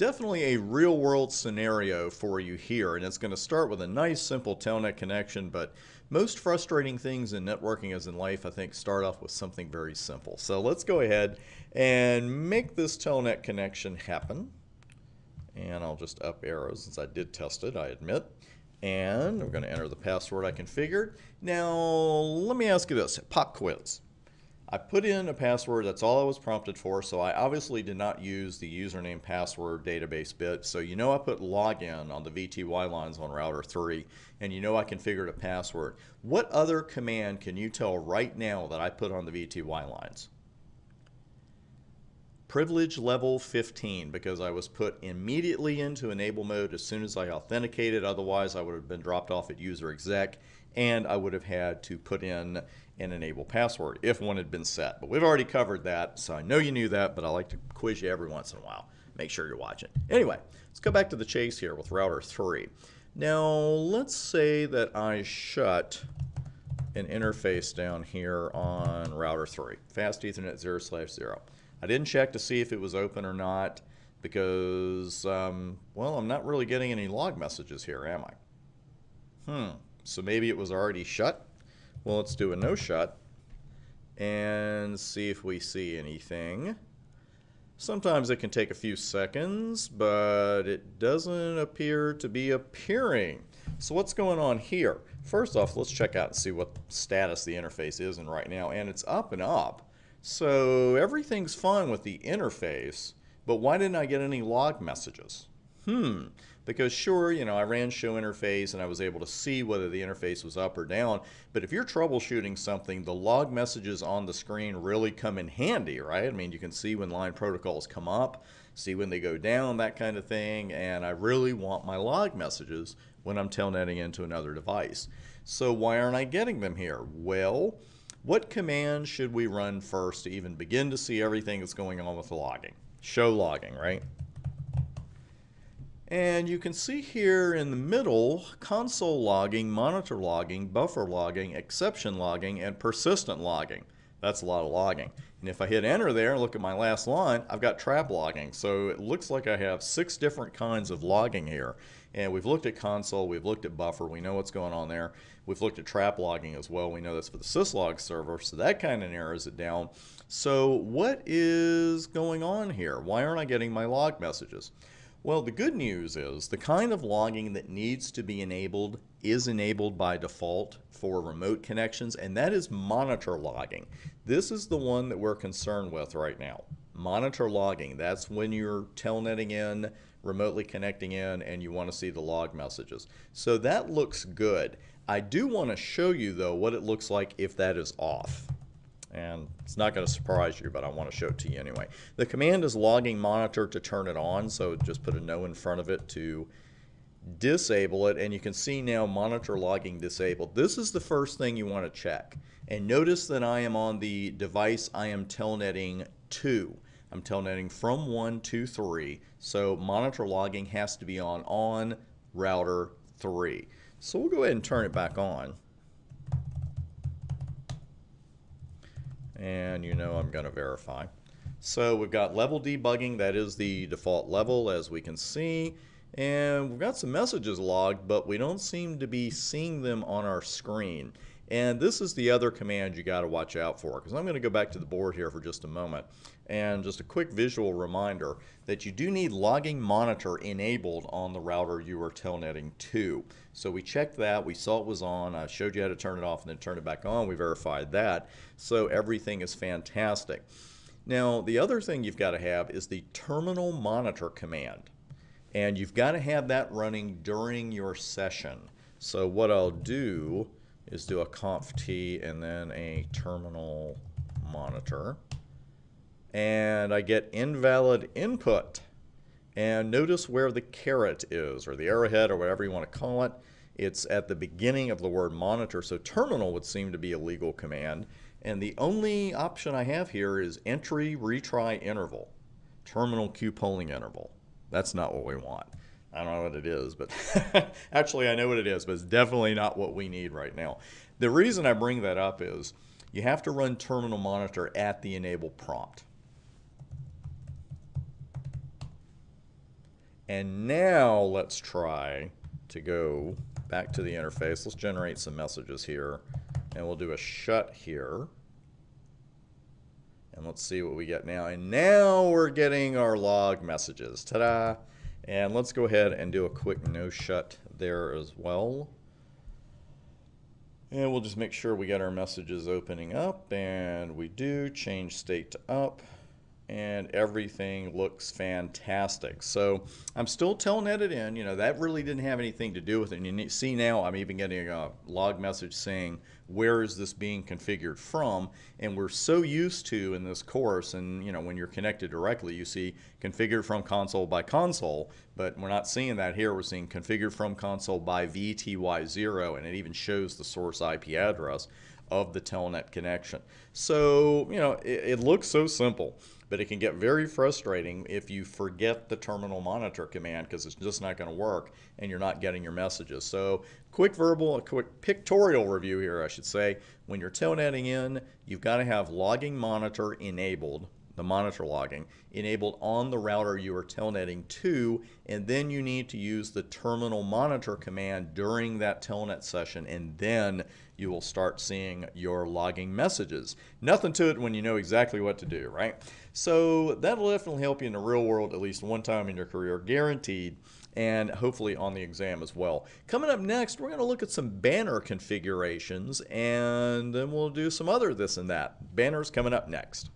definitely a real world scenario for you here. And it's going to start with a nice, simple telnet connection. But most frustrating things in networking, as in life, I think, start off with something very simple. So let's go ahead and make this telnet connection happen. And I'll just up arrow since I did test it, I admit. And we're going to enter the password I configured. Now, let me ask you this pop quiz. I put in a password, that's all I was prompted for, so I obviously did not use the username password database bit. So you know I put login on the VTY lines on router 3, and you know I configured a password. What other command can you tell right now that I put on the VTY lines? Privilege level 15 because I was put immediately into enable mode as soon as I authenticated. Otherwise, I would have been dropped off at user exec and I would have had to put in an enable password if one had been set. But we've already covered that, so I know you knew that, but I like to quiz you every once in a while. Make sure you're watching. Anyway, let's go back to the chase here with router 3. Now, let's say that I shut an interface down here on router 3, fast ethernet 0 slash 0. I didn't check to see if it was open or not because, um, well, I'm not really getting any log messages here, am I? Hmm, so maybe it was already shut? Well, let's do a no shut and see if we see anything. Sometimes it can take a few seconds, but it doesn't appear to be appearing. So what's going on here? First off, let's check out and see what status the interface is in right now, and it's up and up. So everything's fine with the interface, but why didn't I get any log messages? Hmm, because sure, you know, I ran show interface and I was able to see whether the interface was up or down, but if you're troubleshooting something, the log messages on the screen really come in handy, right? I mean, you can see when line protocols come up, see when they go down, that kind of thing, and I really want my log messages when I'm telnetting into another device. So why aren't I getting them here? Well, what command should we run first to even begin to see everything that's going on with logging? Show logging, right? And you can see here in the middle, console logging, monitor logging, buffer logging, exception logging, and persistent logging. That's a lot of logging. And if I hit enter there and look at my last line, I've got trap logging. So it looks like I have six different kinds of logging here. And we've looked at console, we've looked at buffer, we know what's going on there. We've looked at trap logging as well. We know that's for the syslog server, so that kind of narrows it down. So what is going on here? Why aren't I getting my log messages? Well, the good news is the kind of logging that needs to be enabled is enabled by default for remote connections, and that is monitor logging. This is the one that we're concerned with right now. Monitor logging, that's when you're telnetting in, remotely connecting in, and you want to see the log messages. So that looks good. I do want to show you though what it looks like if that is off. And it's not going to surprise you, but I want to show it to you anyway. The command is logging monitor to turn it on, so just put a no in front of it to disable it, and you can see now monitor logging disabled. This is the first thing you want to check. And notice that I am on the device I am telnetting to. I'm telnetting from 1 to 3, so monitor logging has to be on on router 3. So we'll go ahead and turn it back on. And you know I'm going to verify. So we've got level debugging, that is the default level as we can see. And we've got some messages logged, but we don't seem to be seeing them on our screen. And this is the other command you got to watch out for because I'm going to go back to the board here for just a moment. And just a quick visual reminder that you do need logging monitor enabled on the router you are telnetting to. So we checked that, we saw it was on, I showed you how to turn it off and then turn it back on, we verified that. So everything is fantastic. Now the other thing you've got to have is the terminal monitor command. And you've got to have that running during your session. So what I'll do is do a conf t and then a terminal monitor. And I get invalid input. And notice where the caret is, or the arrowhead, or whatever you want to call it. It's at the beginning of the word monitor, so terminal would seem to be a legal command. And the only option I have here is entry retry interval, terminal queue polling interval. That's not what we want. I don't know what it is, but actually I know what it is, but it's definitely not what we need right now. The reason I bring that up is you have to run terminal monitor at the enable prompt. And now let's try to go back to the interface. Let's generate some messages here. And we'll do a shut here. And let's see what we get now. And now we're getting our log messages. Ta-da! And let's go ahead and do a quick no shut there as well. And we'll just make sure we get our messages opening up. And we do change state to up and everything looks fantastic. So I'm still telnetted in. You know, that really didn't have anything to do with it. And you see now I'm even getting a log message saying, where is this being configured from? And we're so used to in this course, and you know, when you're connected directly, you see configured from console by console, but we're not seeing that here. We're seeing configured from console by VTY0, and it even shows the source IP address of the telnet connection. So, you know, it, it looks so simple but it can get very frustrating if you forget the terminal monitor command because it's just not going to work and you're not getting your messages. So quick verbal, a quick pictorial review here, I should say. When you're telnetting in, you've got to have logging monitor enabled the monitor logging, enabled on the router you are telnetting to, and then you need to use the terminal monitor command during that telnet session, and then you will start seeing your logging messages. Nothing to it when you know exactly what to do, right? So that'll definitely help you in the real world at least one time in your career, guaranteed and hopefully on the exam as well. Coming up next, we're going to look at some banner configurations and then we'll do some other this and that. Banners coming up next.